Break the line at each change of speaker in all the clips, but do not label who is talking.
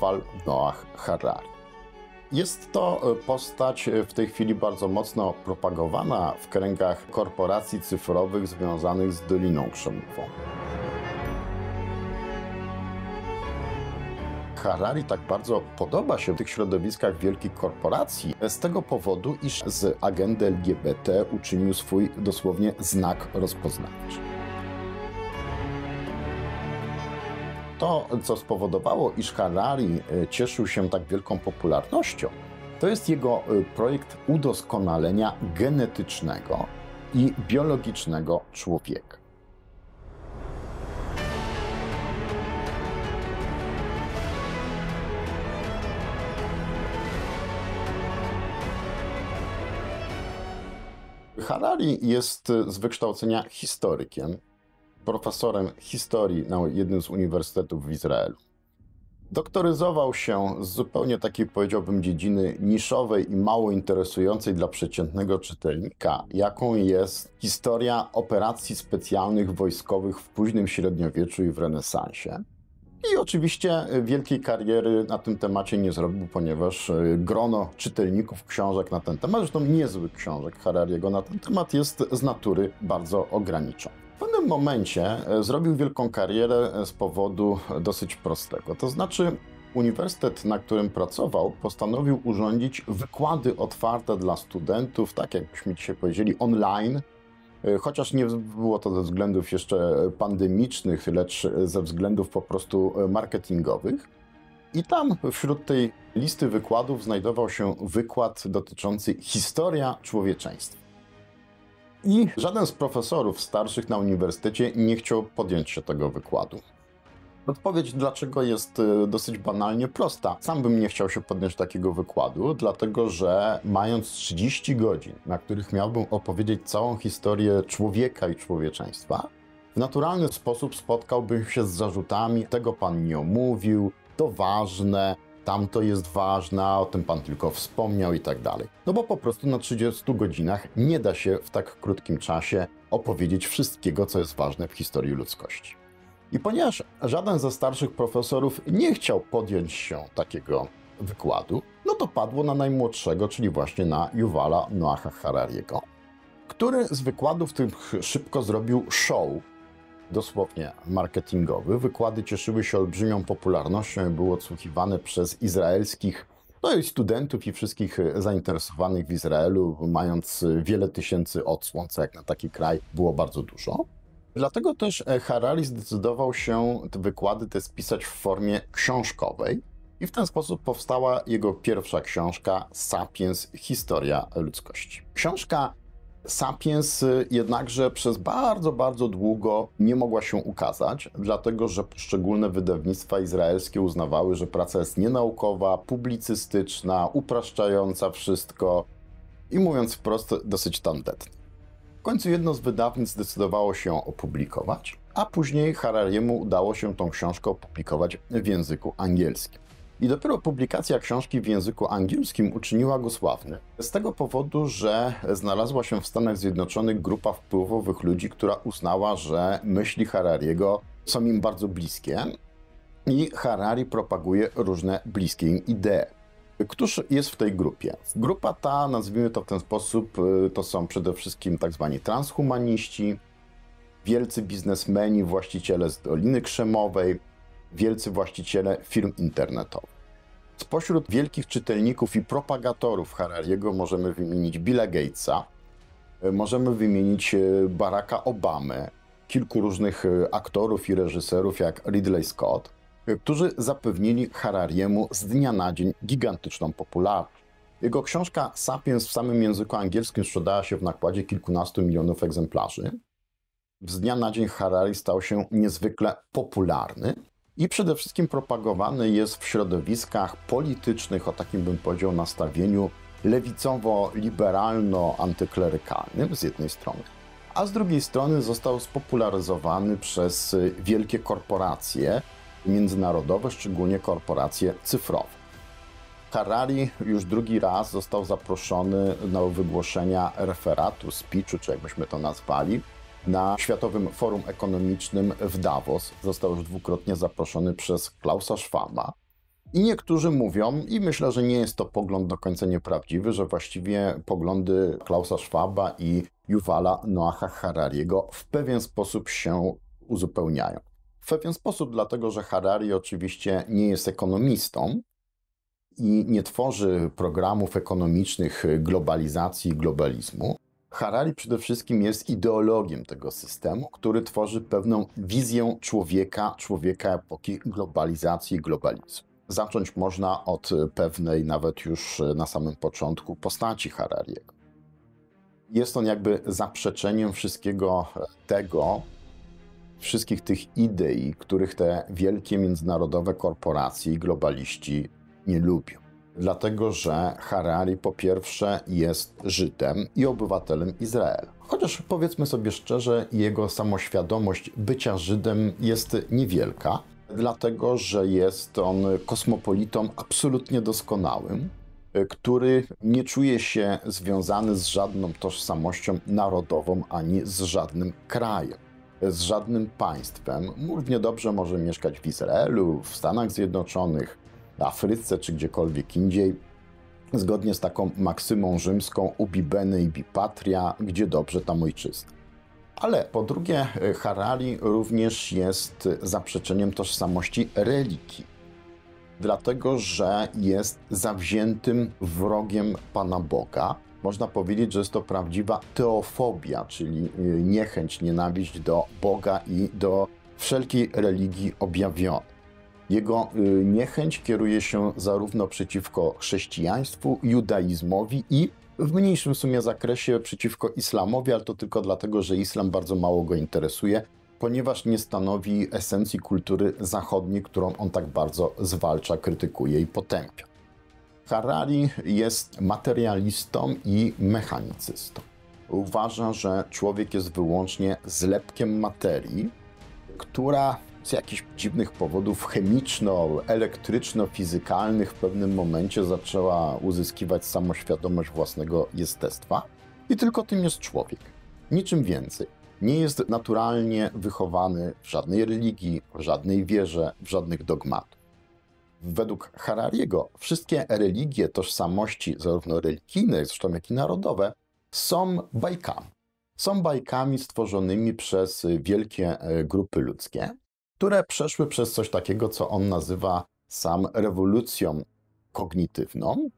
Yuval Noah Harari. Jest to e, postać e, w tej chwili bardzo mocno propagowana w kręgach korporacji cyfrowych związanych z Doliną Krzemową. Harari tak bardzo podoba się w tych środowiskach wielkich korporacji z tego powodu, iż z agendy LGBT uczynił swój dosłownie znak rozpoznawczy. To, co spowodowało, iż Harari e, cieszył się tak wielką popularnością, to jest jego e, projekt udoskonalenia genetycznego i biologicznego człowieka. Harari jest z wykształcenia historykiem, profesorem historii na jednym z uniwersytetów w Izraelu. Doktoryzował się z zupełnie takiej, powiedziałbym, dziedziny niszowej i mało interesującej dla przeciętnego czytelnika, jaką jest historia operacji specjalnych wojskowych w późnym średniowieczu i w renesansie. I oczywiście wielkiej kariery na tym temacie nie zrobił, ponieważ e, grono czytelników książek na ten temat, zresztą niezłych książek Harariego na ten temat, jest z natury bardzo ograniczone. W pewnym momencie e, zrobił wielką karierę e, z powodu dosyć prostego. To znaczy, uniwersytet, na którym pracował, postanowił urządzić wykłady otwarte dla studentów, tak jakbyśmy dzisiaj powiedzieli, online. E, chociaż nie było to ze względów jeszcze pandemicznych, lecz ze względów po prostu marketingowych. I tam wśród tej listy wykładów znajdował się wykład dotyczący historia człowieczeństwa. I żaden z profesorów starszych na uniwersytecie nie chciał podjąć się tego wykładu. Odpowiedź dlaczego jest y, dosyć banalnie prosta. Sam bym nie chciał się podjąć takiego wykładu, dlatego że mając 30 godzin, na których miałbym opowiedzieć całą historię człowieka i człowieczeństwa, w naturalny sposób spotkałbym się z zarzutami, tego pan nie omówił, to ważne, tamto jest ważne, o tym Pan tylko wspomniał i tak dalej. No bo po prostu na 30 godzinach nie da się w tak krótkim czasie opowiedzieć wszystkiego, co jest ważne w historii ludzkości. I ponieważ żaden ze starszych profesorów nie chciał podjąć się takiego wykładu, no to padło na najmłodszego, czyli właśnie na Yuvala Noaha Harariego, który z wykładów tych szybko zrobił show, dosłownie marketingowy. Wykłady cieszyły się olbrzymią popularnością i były odsłuchiwane przez izraelskich no i studentów i wszystkich zainteresowanych w Izraelu, mając wiele tysięcy odsłon, co jak na taki kraj było bardzo dużo. Dlatego też Harari zdecydował się te wykłady te spisać w formie książkowej i w ten sposób powstała jego pierwsza książka Sapiens – Historia ludzkości. Książka Sapiens jednakże przez bardzo, bardzo długo nie mogła się ukazać, dlatego że poszczególne wydawnictwa izraelskie uznawały, że praca jest nienaukowa, publicystyczna, upraszczająca wszystko i mówiąc wprost, dosyć tandetna. W końcu jedno z wydawnictw zdecydowało się opublikować, a później Harariemu udało się tą książkę opublikować w języku angielskim. I dopiero publikacja książki w języku angielskim uczyniła go sławny. Z tego powodu, że znalazła się w Stanach Zjednoczonych grupa wpływowych ludzi, która uznała, że myśli Harariego są im bardzo bliskie i Harari propaguje różne bliskie im idee. Któż jest w tej grupie? Grupa ta, nazwijmy to w ten sposób, y, to są przede wszystkim tak zwani transhumaniści, wielcy biznesmeni, właściciele z Doliny Krzemowej, wielcy właściciele firm internetowych. Spośród wielkich czytelników i propagatorów Harariego możemy wymienić Billa Gatesa, e, możemy wymienić e, Baracka Obamy, kilku różnych e, aktorów i reżyserów jak Ridley Scott, którzy zapewnili Harariemu z dnia na dzień gigantyczną popularność. Jego książka Sapiens w samym języku angielskim sprzedała się w nakładzie kilkunastu milionów egzemplarzy. Z dnia na dzień Harari stał się niezwykle popularny i przede wszystkim propagowany jest w środowiskach politycznych o takim bym powiedział nastawieniu lewicowo-liberalno-antyklerykalnym z jednej strony, a z drugiej strony został spopularyzowany przez wielkie korporacje międzynarodowe, szczególnie korporacje cyfrowe. Harari już drugi raz został zaproszony na wygłoszenia referatu, speechu, czy jakbyśmy to nazwali, na Światowym Forum Ekonomicznym w Davos. Został już dwukrotnie zaproszony przez Klausa Schwaba. I niektórzy mówią, i myślę, że nie jest to pogląd do końca nieprawdziwy, że właściwie poglądy Klausa Schwaba i Yuvala Noaha Harariego w pewien sposób się uzupełniają. W pewien sposób, dlatego że Harari oczywiście nie jest ekonomistą i nie tworzy programów ekonomicznych globalizacji i globalizmu. Harari przede wszystkim jest ideologiem tego systemu, który tworzy pewną wizję człowieka, człowieka epoki globalizacji i globalizmu. Zacząć można od pewnej, nawet już na samym początku, postaci Harariego. Jest on jakby zaprzeczeniem wszystkiego tego, wszystkich tych idei, których te wielkie międzynarodowe korporacje i globaliści nie lubią. Dlatego, że Harari po pierwsze jest Żydem i obywatelem Izraela. Chociaż powiedzmy sobie szczerze, jego samoświadomość bycia Żydem jest niewielka, dlatego że jest on kosmopolitą absolutnie doskonałym, który nie czuje się związany z żadną tożsamością narodową ani z żadnym krajem z żadnym państwem. Równie dobrze może mieszkać w Izraelu, w Stanach Zjednoczonych, Afryce czy gdziekolwiek indziej. Zgodnie z taką maksymą rzymską ubi bene i patria, gdzie dobrze tam ojczyzna. Ale po drugie, Harari również jest zaprzeczeniem tożsamości religii, dlatego że jest zawziętym wrogiem Pana Boga, można powiedzieć, że jest to prawdziwa teofobia, czyli y, niechęć, nienawiść do Boga i do wszelkiej religii objawionej. Jego y, niechęć kieruje się zarówno przeciwko chrześcijaństwu, judaizmowi i w mniejszym sumie zakresie przeciwko islamowi, ale to tylko dlatego, że islam bardzo mało go interesuje, ponieważ nie stanowi esencji kultury zachodniej, którą on tak bardzo zwalcza, krytykuje i potępia. Harari jest materialistą i mechanicystą. Uważa, że człowiek jest wyłącznie zlepkiem materii, która z jakichś dziwnych powodów chemiczno-elektryczno-fizykalnych w pewnym momencie zaczęła uzyskiwać samoświadomość własnego jestestwa i tylko tym jest człowiek. Niczym więcej. Nie jest naturalnie wychowany w żadnej religii, w żadnej wierze, w żadnych dogmatach. Według Harariego wszystkie religie tożsamości, zarówno religijne, zresztą jak i narodowe, są bajkami. Są bajkami stworzonymi przez wielkie e, grupy ludzkie, które przeszły przez coś takiego, co on nazywa sam rewolucją kognitywną.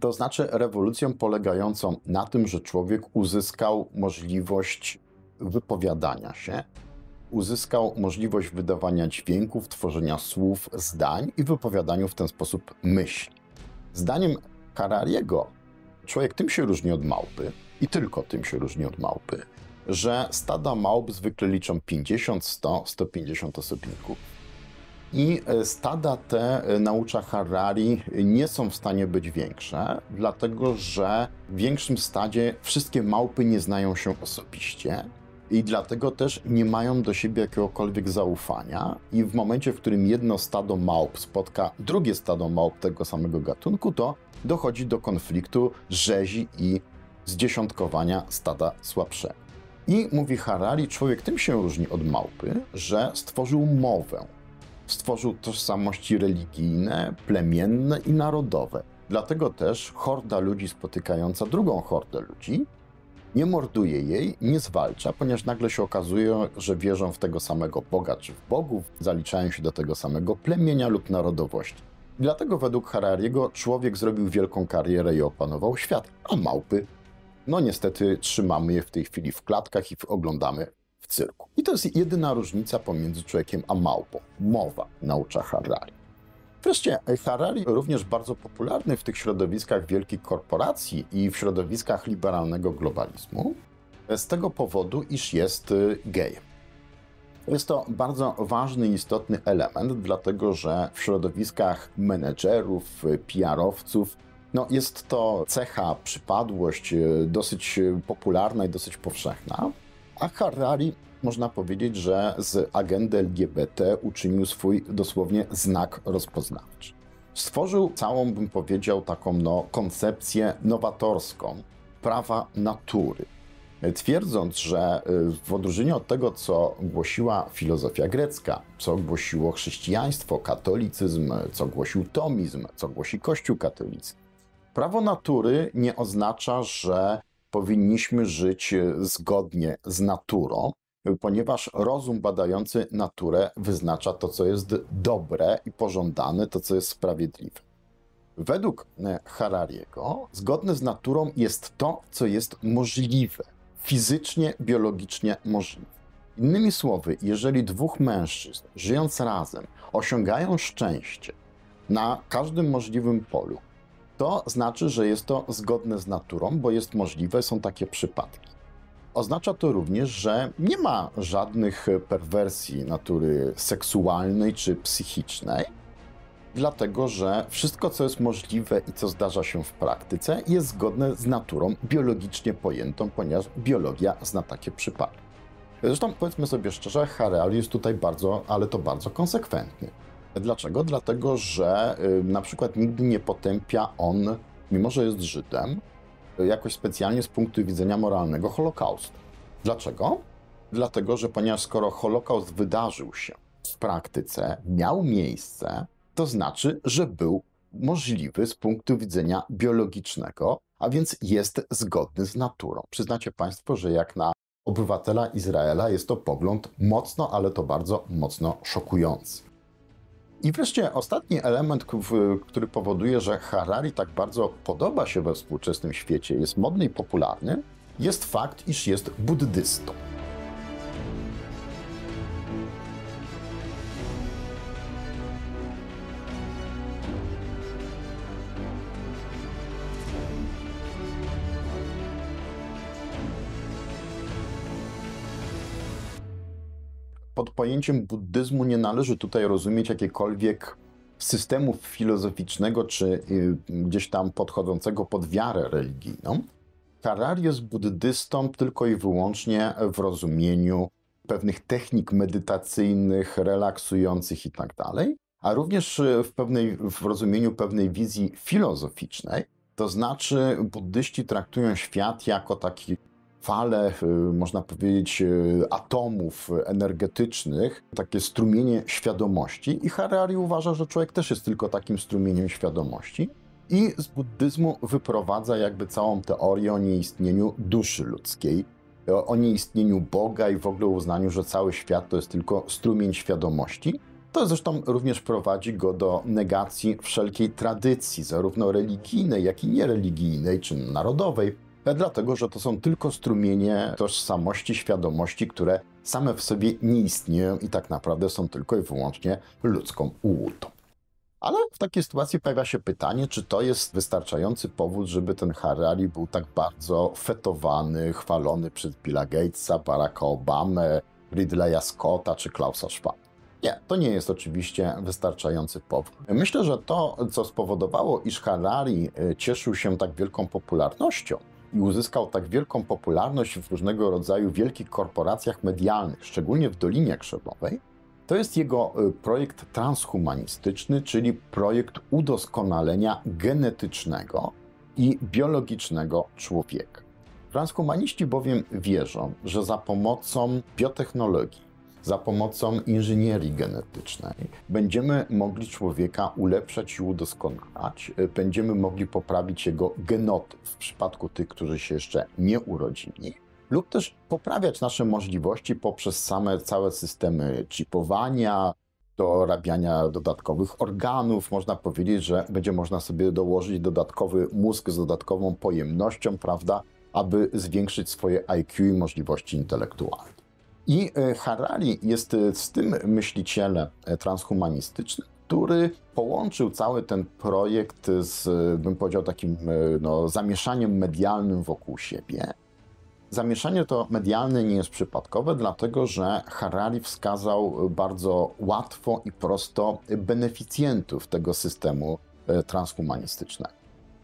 To znaczy rewolucją polegającą na tym, że człowiek uzyskał możliwość wypowiadania się, uzyskał możliwość wydawania dźwięków, tworzenia słów, zdań i wypowiadaniu w ten sposób myśli. Zdaniem Harariego człowiek tym się różni od małpy i tylko tym się różni od małpy, że stada małp zwykle liczą 50, 100, 150 osobników. I e, stada te, e, naucza Harari, nie są w stanie być większe, dlatego że w większym stadzie wszystkie małpy nie znają się osobiście, i dlatego też nie mają do siebie jakiegokolwiek zaufania. I w momencie, w którym jedno stado małp spotka drugie stado małp tego samego gatunku, to dochodzi do konfliktu, rzezi i zdziesiątkowania stada słabszego. I mówi Harari, człowiek tym się różni od małpy, że stworzył mowę, stworzył tożsamości religijne, plemienne i narodowe. Dlatego też horda ludzi spotykająca drugą hordę ludzi nie morduje jej, nie zwalcza, ponieważ nagle się okazuje, że wierzą w tego samego Boga czy w bogów, zaliczają się do tego samego plemienia lub narodowości. dlatego według Harariego człowiek zrobił wielką karierę i opanował świat, a małpy, no niestety trzymamy je w tej chwili w klatkach i oglądamy w cyrku. I to jest jedyna różnica pomiędzy człowiekiem a małpą. Mowa naucza Harari. Wreszcie Harari również bardzo popularny w tych środowiskach wielkich korporacji i w środowiskach liberalnego globalizmu z tego powodu, iż jest y, gejem. Jest to bardzo ważny istotny element, dlatego że w środowiskach menedżerów, PR-owców no, jest to cecha, przypadłość dosyć popularna i dosyć powszechna, a Harari można powiedzieć, że z agendy LGBT uczynił swój dosłownie znak rozpoznawczy. Stworzył całą, bym powiedział, taką no, koncepcję nowatorską prawa natury. Twierdząc, że w odróżnieniu od tego, co głosiła filozofia grecka, co głosiło chrześcijaństwo, katolicyzm, co głosił tomizm, co głosi Kościół katolicki, prawo natury nie oznacza, że powinniśmy żyć zgodnie z naturą, ponieważ rozum badający naturę wyznacza to, co jest dobre i pożądane, to, co jest sprawiedliwe. Według e, Harariego zgodne z naturą jest to, co jest możliwe, fizycznie, biologicznie możliwe. Innymi słowy, jeżeli dwóch mężczyzn żyjąc razem osiągają szczęście na każdym możliwym polu, to znaczy, że jest to zgodne z naturą, bo jest możliwe, są takie przypadki. Oznacza to również, że nie ma żadnych perwersji natury seksualnej czy psychicznej, dlatego że wszystko, co jest możliwe i co zdarza się w praktyce, jest zgodne z naturą biologicznie pojętą, ponieważ biologia zna takie przypadki. Zresztą powiedzmy sobie szczerze, Harari jest tutaj bardzo, ale to bardzo konsekwentny. Dlaczego? Dlatego, że y, na przykład nigdy nie potępia on, mimo że jest Żydem, jakoś specjalnie z punktu widzenia moralnego Holokaustu. Dlaczego? Dlatego, że ponieważ skoro Holokaust wydarzył się w praktyce, miał miejsce, to znaczy, że był możliwy z punktu widzenia biologicznego, a więc jest zgodny z naturą. Przyznacie Państwo, że jak na obywatela Izraela jest to pogląd mocno, ale to bardzo mocno szokujący. I wreszcie ostatni element, który powoduje, że Harari tak bardzo podoba się we współczesnym świecie, jest modny i popularny, jest fakt, iż jest buddystą. Pod pojęciem buddyzmu nie należy tutaj rozumieć jakiekolwiek systemu filozoficznego czy y, gdzieś tam podchodzącego pod wiarę religijną. Harari jest buddystą tylko i wyłącznie w rozumieniu pewnych technik medytacyjnych, relaksujących itd., tak a również w, pewnej, w rozumieniu pewnej wizji filozoficznej. To znaczy, buddyści traktują świat jako taki fale, y, można powiedzieć, y, atomów energetycznych, takie strumienie świadomości. I Harari uważa, że człowiek też jest tylko takim strumieniem świadomości. I z buddyzmu wyprowadza jakby całą teorię o nieistnieniu duszy ludzkiej, o nieistnieniu Boga i w ogóle uznaniu, że cały świat to jest tylko strumień świadomości. To zresztą również prowadzi go do negacji wszelkiej tradycji, zarówno religijnej, jak i niereligijnej czy narodowej dlatego że to są tylko strumienie tożsamości, świadomości, które same w sobie nie istnieją i tak naprawdę są tylko i wyłącznie ludzką ułutą. Ale w takiej sytuacji pojawia się pytanie, czy to jest wystarczający powód, żeby ten Harari był tak bardzo fetowany, chwalony przez Billa Gatesa, Baracka Obamę, Ridleya Scotta czy Klausa Schwab. Nie, to nie jest oczywiście wystarczający powód. Myślę, że to, co spowodowało, iż Harari e, cieszył się tak wielką popularnością, i uzyskał tak wielką popularność w różnego rodzaju wielkich korporacjach medialnych, szczególnie w Dolinie Krzemowej, to jest jego y, projekt transhumanistyczny, czyli projekt udoskonalenia genetycznego i biologicznego człowieka. Transhumaniści bowiem wierzą, że za pomocą biotechnologii, za pomocą inżynierii genetycznej będziemy mogli człowieka ulepszać i udoskonalać, będziemy mogli poprawić jego genotyp w przypadku tych, którzy się jeszcze nie urodzili, lub też poprawiać nasze możliwości poprzez same całe systemy chipowania, dorabiania dodatkowych organów. Można powiedzieć, że będzie można sobie dołożyć dodatkowy mózg z dodatkową pojemnością, prawda, aby zwiększyć swoje IQ i możliwości intelektualne. I e, Harari jest e, z tym myślicielem e, transhumanistycznym, który połączył cały ten projekt z, bym powiedział, takim no, zamieszaniem medialnym wokół siebie. Zamieszanie to medialne nie jest przypadkowe, dlatego że Harari wskazał bardzo łatwo i prosto beneficjentów tego systemu transhumanistycznego.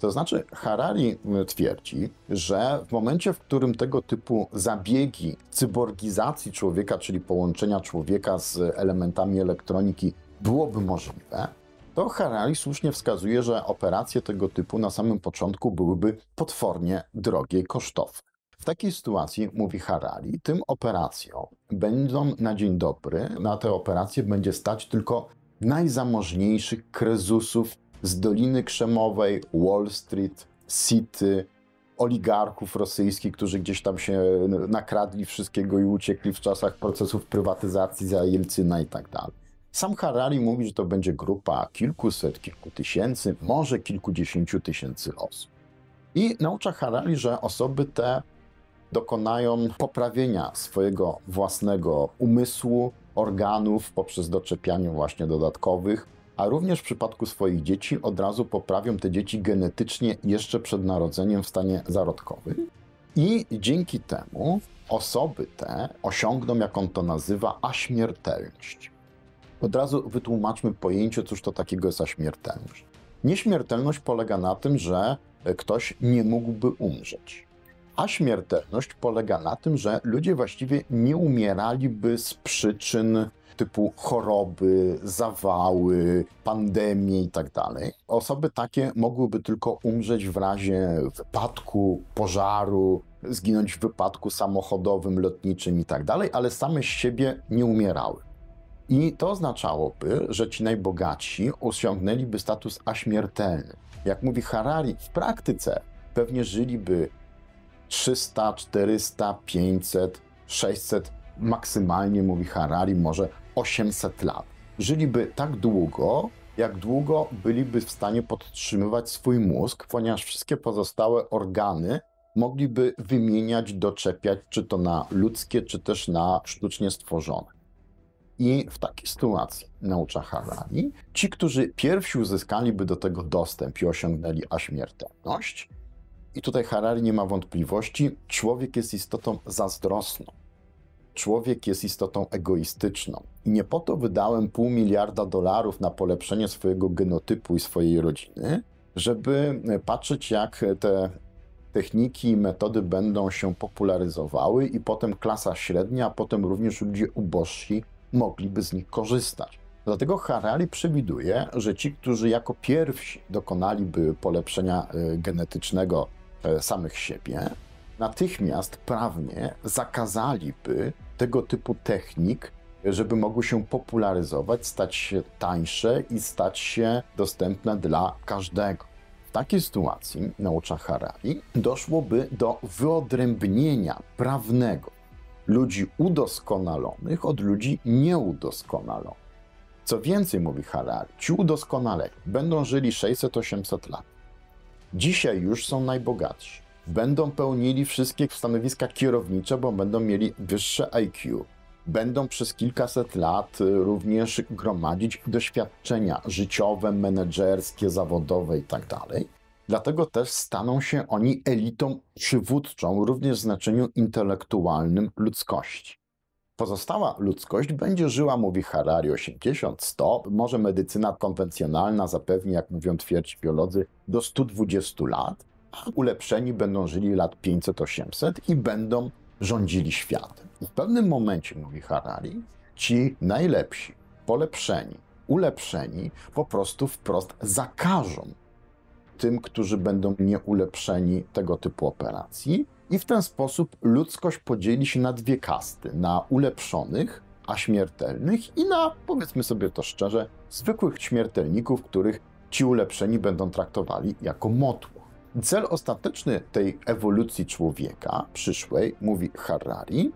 To znaczy, Harari twierdzi, że w momencie, w którym tego typu zabiegi cyborgizacji człowieka, czyli połączenia człowieka z elementami elektroniki, byłoby możliwe, to Harari słusznie wskazuje, że operacje tego typu na samym początku byłyby potwornie drogie i kosztowne. W takiej sytuacji, mówi Harari, tym operacjom będą na dzień dobry, na te operacje będzie stać tylko najzamożniejszych krezusów z Doliny Krzemowej, Wall Street, City, oligarchów rosyjskich, którzy gdzieś tam się nakradli wszystkiego i uciekli w czasach procesów prywatyzacji za Jelcyna i tak dalej. Sam Harari mówi, że to będzie grupa kilkuset, kilku tysięcy, może kilkudziesięciu tysięcy osób. I naucza Harari, że osoby te dokonają poprawienia swojego własnego umysłu, organów poprzez doczepianie właśnie dodatkowych, a również w przypadku swoich dzieci od razu poprawią te dzieci genetycznie jeszcze przed narodzeniem w stanie zarodkowym. I dzięki temu osoby te osiągną, jak on to nazywa, aśmiertelność. Od razu wytłumaczmy pojęcie, cóż to takiego jest aśmiertelność. Nieśmiertelność polega na tym, że ktoś nie mógłby umrzeć. A śmiertelność polega na tym, że ludzie właściwie nie umieraliby z przyczyn typu choroby, zawały, pandemie itd. Tak Osoby takie mogłyby tylko umrzeć w razie wypadku, pożaru, zginąć w wypadku samochodowym, lotniczym itd., tak ale same z siebie nie umierały. I to oznaczałoby, że ci najbogatsi osiągnęliby status aśmiertelny. Jak mówi Harari, w praktyce pewnie żyliby 300, 400, 500, 600, maksymalnie mówi Harari, może 800 lat. Żyliby tak długo, jak długo byliby w stanie podtrzymywać swój mózg, ponieważ wszystkie pozostałe organy mogliby wymieniać, doczepiać, czy to na ludzkie, czy też na sztucznie stworzone. I w takiej sytuacji, naucza Harari, ci, którzy pierwsi uzyskaliby do tego dostęp i osiągnęli aśmiertelność, i tutaj Harari nie ma wątpliwości, człowiek jest istotą zazdrosną. Człowiek jest istotą egoistyczną. I nie po to wydałem pół miliarda dolarów na polepszenie swojego genotypu i swojej rodziny, żeby patrzeć, jak te techniki i metody będą się popularyzowały, i potem klasa średnia, a potem również ludzie ubożsi mogliby z nich korzystać. Dlatego Harari przewiduje, że ci, którzy jako pierwsi dokonaliby polepszenia e, genetycznego e, samych siebie, natychmiast prawnie zakazaliby tego typu technik, żeby mogły się popularyzować, stać się tańsze i stać się dostępne dla każdego. W takiej sytuacji, naucza Harari, doszłoby do wyodrębnienia prawnego ludzi udoskonalonych od ludzi nieudoskonalonych. Co więcej, mówi Harari, ci udoskonaleni będą żyli 600-800 lat. Dzisiaj już są najbogatsi. Będą pełnili wszystkie stanowiska kierownicze, bo będą mieli wyższe IQ. Będą przez kilkaset lat y, również gromadzić doświadczenia życiowe, menedżerskie, zawodowe itd. Tak Dlatego też staną się oni elitą przywódczą, również w znaczeniu intelektualnym ludzkości. Pozostała ludzkość będzie żyła, mówi Harari, 80, 100, może medycyna konwencjonalna zapewni, jak mówią twierdzi biolodzy, do 120 lat, ulepszeni będą żyli lat 500-800 i będą rządzili światem. I w pewnym momencie, mówi Harari, ci najlepsi, polepszeni, ulepszeni po prostu wprost zakażą tym, którzy będą nieulepszeni tego typu operacji. I w ten sposób ludzkość podzieli się na dwie kasty: na ulepszonych, a śmiertelnych, i na, powiedzmy sobie to szczerze, zwykłych śmiertelników, których ci ulepszeni będą traktowali jako motło. Cel ostateczny tej ewolucji człowieka przyszłej, mówi Harari,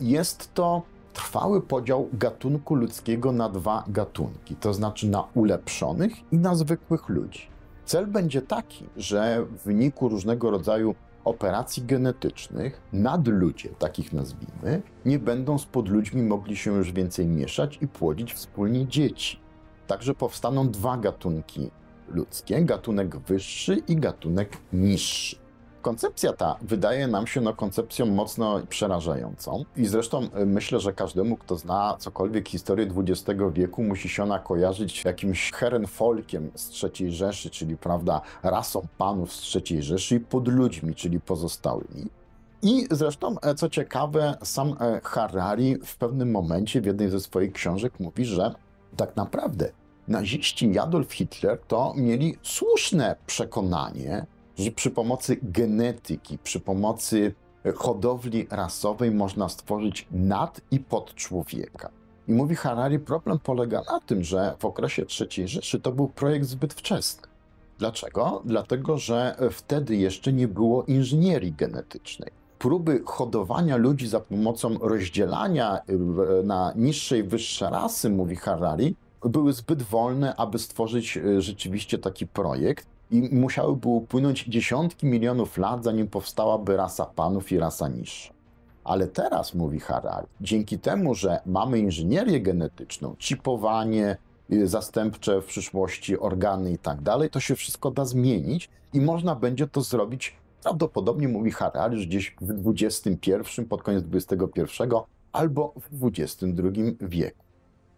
jest to trwały podział gatunku ludzkiego na dwa gatunki, to znaczy na ulepszonych i na zwykłych ludzi. Cel będzie taki, że w wyniku różnego rodzaju operacji genetycznych nadludzie, takich nazwijmy, nie będą z podludźmi mogli się już więcej mieszać i płodzić wspólnie dzieci. Także powstaną dwa gatunki ludzkie: gatunek wyższy i gatunek niższy. Koncepcja ta wydaje nam się no, koncepcją mocno przerażającą i zresztą e, myślę, że każdemu, kto zna cokolwiek historię XX wieku, musi się ona kojarzyć jakimś herenfolkiem z III Rzeszy, czyli prawda, rasą panów z III Rzeszy i podludźmi, czyli pozostałymi. I zresztą, e, co ciekawe, sam e, Harari w pewnym momencie w jednej ze swoich książek mówi, że tak naprawdę naziści Adolf Hitler to mieli słuszne przekonanie, że przy pomocy genetyki, przy pomocy e, hodowli rasowej można stworzyć nad i pod człowieka. I mówi Harari, problem polega na tym, że w okresie III Rzeszy to był projekt zbyt wczesny. Dlaczego? Dlatego, że wtedy jeszcze nie było inżynierii genetycznej. Próby hodowania ludzi za pomocą rozdzielania e, na niższe i wyższe rasy, mówi Harari, były zbyt wolne, aby stworzyć e, rzeczywiście taki projekt i musiałyby upłynąć dziesiątki milionów lat, zanim powstałaby rasa panów i rasa niższa. Ale teraz, mówi Harari, dzięki temu, że mamy inżynierię genetyczną, chipowanie, y, zastępcze w przyszłości organy i tak dalej, to się wszystko da zmienić i można będzie to zrobić prawdopodobnie, mówi Harari, że gdzieś w XXI, pod koniec XXI albo w XXI wieku.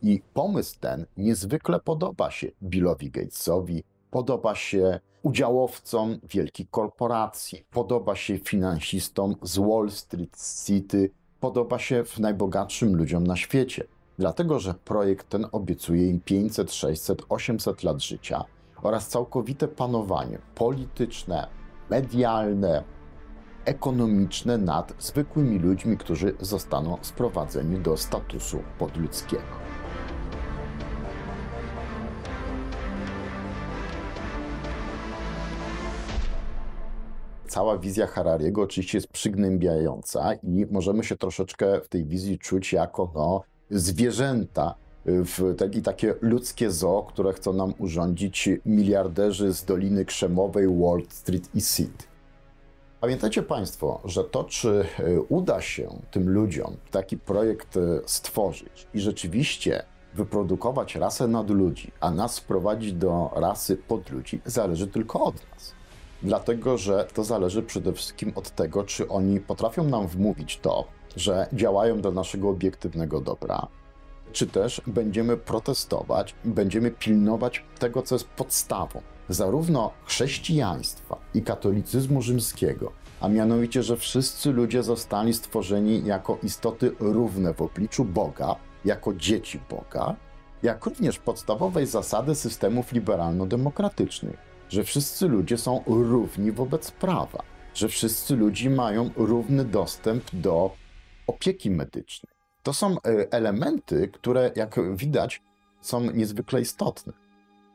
I pomysł ten niezwykle podoba się Billowi Gatesowi, podoba się udziałowcom wielkich korporacji, podoba się finansistom z Wall Street City, podoba się najbogatszym ludziom na świecie. Dlatego, że projekt ten obiecuje im 500, 600, 800 lat życia oraz całkowite panowanie polityczne, medialne, ekonomiczne nad zwykłymi ludźmi, którzy zostaną sprowadzeni do statusu podludzkiego. Cała wizja Harariego oczywiście jest przygnębiająca i możemy się troszeczkę w tej wizji czuć jako no, zwierzęta w i takie ludzkie zoo, które chcą nam urządzić miliarderzy z Doliny Krzemowej, Wall Street i City. Pamiętajcie Państwo, że to, czy e, uda się tym ludziom taki projekt e, stworzyć i rzeczywiście wyprodukować rasę nadludzi, a nas sprowadzić do rasy podludzi, zależy tylko od nas dlatego że to zależy przede wszystkim od tego, czy oni potrafią nam wmówić to, że działają dla naszego obiektywnego dobra, czy też będziemy protestować, będziemy pilnować tego, co jest podstawą zarówno chrześcijaństwa i katolicyzmu rzymskiego, a mianowicie, że wszyscy ludzie zostali stworzeni jako istoty równe w obliczu Boga, jako dzieci Boga, jak również podstawowej zasady systemów liberalno-demokratycznych że wszyscy ludzie są równi wobec prawa, że wszyscy ludzie mają równy dostęp do opieki medycznej. To są e, elementy, które, jak widać, są niezwykle istotne.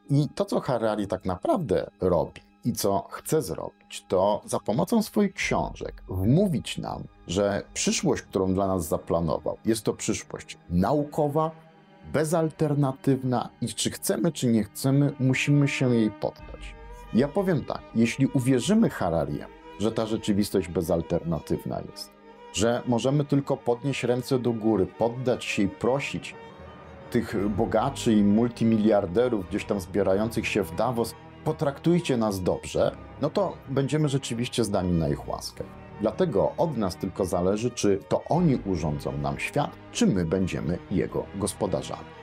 I to, co Harari tak naprawdę robi i co chce zrobić, to za pomocą swoich książek wmówić nam, że przyszłość, którą dla nas zaplanował, jest to przyszłość naukowa, bezalternatywna i czy chcemy, czy nie chcemy, musimy się jej poddać. Ja powiem tak, jeśli uwierzymy Harariemu, że ta rzeczywistość bezalternatywna jest, że możemy tylko podnieść ręce do góry, poddać się i prosić tych bogaczy i multimiliarderów gdzieś tam zbierających się w Davos, potraktujcie nas dobrze, no to będziemy rzeczywiście zdani na ich łaskę. Dlatego od nas tylko zależy, czy to oni urządzą nam świat, czy my będziemy jego gospodarzami.